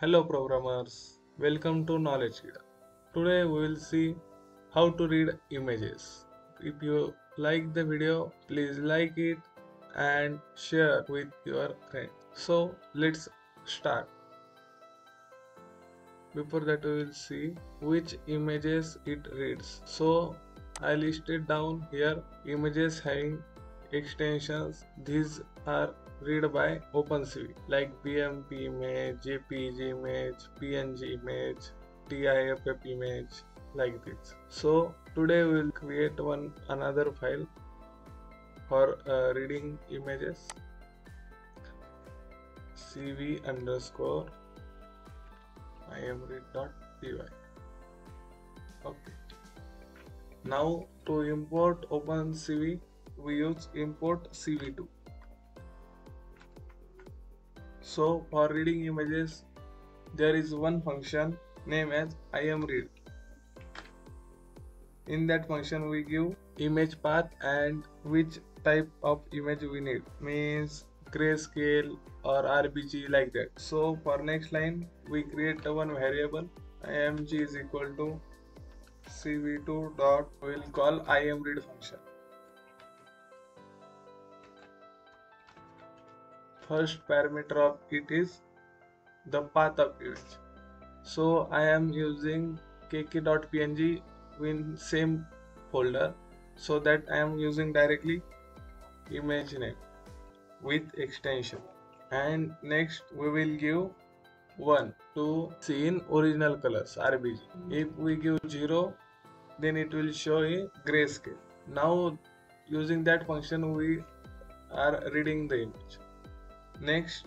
Hello programmers, welcome to Knowledge Kida. Today we will see how to read images. If you like the video, please like it and share with your friends. So let's start. Before that we will see which images it reads. So I listed down here images having extensions. These are read by OpenCV like BMP image, JPG image, PNG image, TIFF image like this. So today we will create one another file for uh, reading images. Cv underscore imread.py okay. Now to import OpenCV we use import cv2 so for reading images, there is one function named as imread. In that function, we give image path and which type of image we need means grayscale or RGB like that. So for next line, we create one variable img is equal to cv2 dot we'll call imread function. First parameter of it is the path of image so i am using kk.png in same folder so that i am using directly image name with extension. And next we will give 1 to see in original colors rbg hmm. if we give 0 then it will show a grayscale now using that function we are reading the image Next,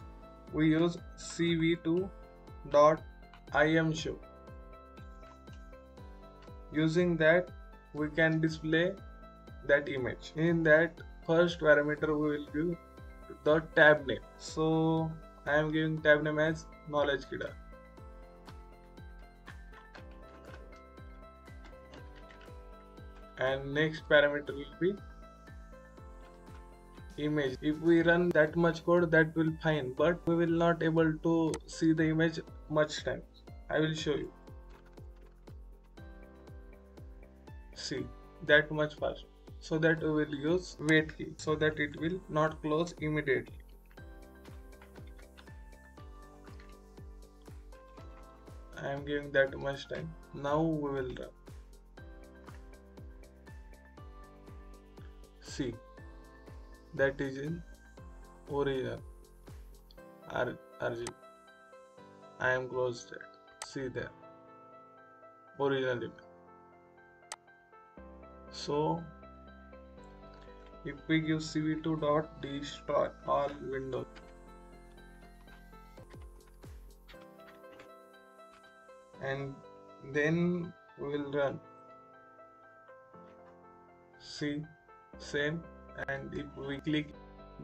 we use cv2 dot imshow. Using that, we can display that image. In that first parameter, we will give the tab name. So I am giving tab name as knowledge kida. And next parameter will be image. If we run that much code that will fine but we will not able to see the image much time. I will show you. See that much fast. So that we will use wait key so that it will not close immediately. I am giving that much time. Now we will run. See that is in original RGB. I am close that. See there. Original image. So if we give cv2 dot destroy all windows and then we will run see same and if we click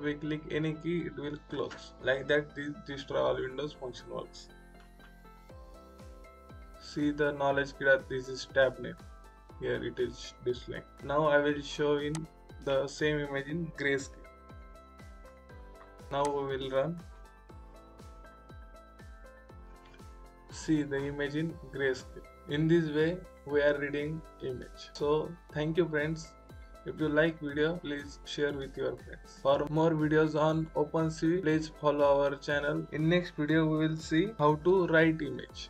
we click any key it will close. Like that this destroy all windows function works. See the knowledge kida this is tab name. Here it is displaying now i will show in the same image in grayscale. Now we will run. See the image in grayscale. In this way we are reading image. So thank you friends if you like video, please share with your friends. For more videos on OpenCV, please follow our channel. In next video, we will see how to write image.